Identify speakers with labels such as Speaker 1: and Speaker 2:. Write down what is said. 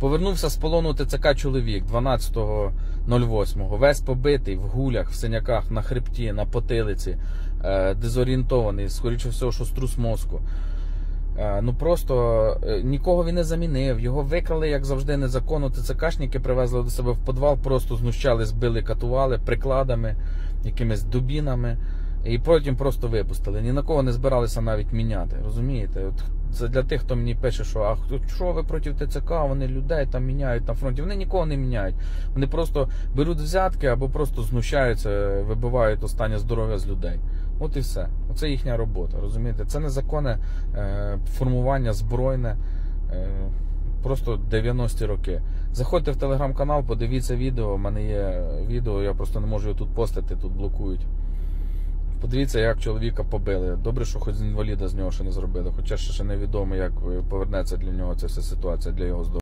Speaker 1: Повернувся з полону ТЦК чоловік 12.08. Весь побитий в гулях, в синяках, на хребті, на потилиці, е, дезорієнтований, скоріше всього, що струс мозку. Е, Ну просто е, нікого він не замінив. Його викрали, як завжди, незаконно. ТЦКшники привезли до себе в підвал, просто знущали, збили, катували прикладами, якимись дубінами. І потім просто випустили. Ні на кого не збиралися навіть міняти. Розумієте? От це для тих, хто мені пише, що а хто що ви проти ТЦК, вони людей там міняють на фронті. Вони нікого не міняють. Вони просто беруть взятки або просто знущаються, вибивають останнє здоров'я з людей. От і все. Оце їхня робота. Розумієте? Це незаконне е, формування збройне. Е, Просто 90-ті роки. Заходьте в телеграм-канал, подивіться відео. У мене є відео, я просто не можу його тут постити, тут блокують. Подивіться, як чоловіка побили. Добре, що хоч з інваліда з нього ще не зробили. Хоча ще, невідомо, як е, повернеться для нього ця вся ситуація для його здоров'я.